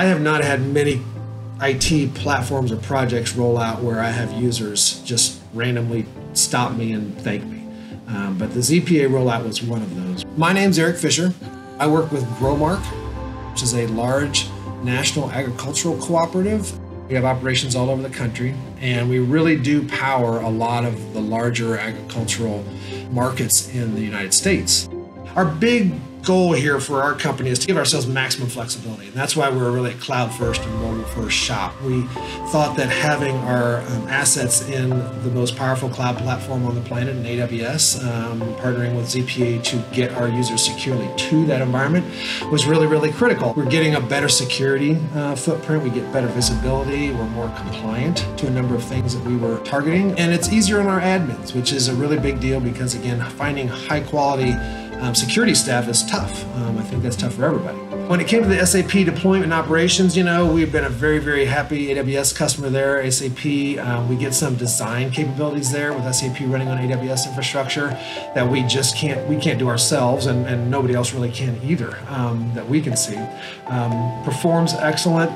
I have not had many IT platforms or projects roll out where I have users just randomly stop me and thank me. Um, but the ZPA rollout was one of those. My name's Eric Fisher. I work with Growmark, which is a large national agricultural cooperative. We have operations all over the country, and we really do power a lot of the larger agricultural markets in the United States. Our big goal here for our company is to give ourselves maximum flexibility. And that's why we're really a cloud first and mobile first shop. We thought that having our um, assets in the most powerful cloud platform on the planet in AWS, um, partnering with ZPA to get our users securely to that environment was really, really critical. We're getting a better security uh, footprint, we get better visibility, we're more compliant to a number of things that we were targeting. And it's easier on our admins, which is a really big deal because, again, finding high quality um, security staff is tough. Um, I think that's tough for everybody. When it came to the SAP deployment and operations, you know, we've been a very, very happy AWS customer there. SAP, um, we get some design capabilities there with SAP running on AWS infrastructure that we just can't, we can't do ourselves, and, and nobody else really can either um, that we can see. Um, performs excellent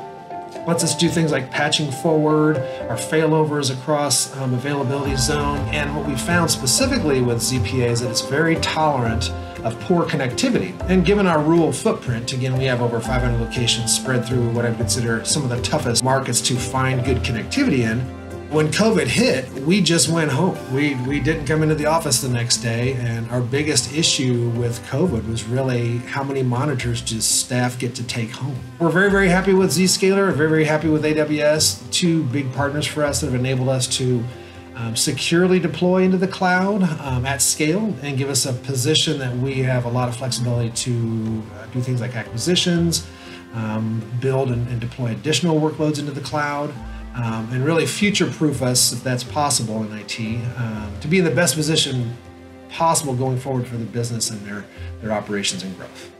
lets us do things like patching forward, our failovers across um, availability zone. And what we found specifically with ZPA is that it's very tolerant of poor connectivity. And given our rural footprint, again, we have over 500 locations spread through what I consider some of the toughest markets to find good connectivity in. When COVID hit, we just went home. We, we didn't come into the office the next day, and our biggest issue with COVID was really how many monitors does staff get to take home. We're very, very happy with Zscaler, very, very happy with AWS, two big partners for us that have enabled us to um, securely deploy into the cloud um, at scale and give us a position that we have a lot of flexibility to uh, do things like acquisitions, um, build and, and, deploy additional workloads into the cloud, um, and really future proof us, if that's possible in IT, um, to be in the best position possible going forward for the business and their, their operations and growth.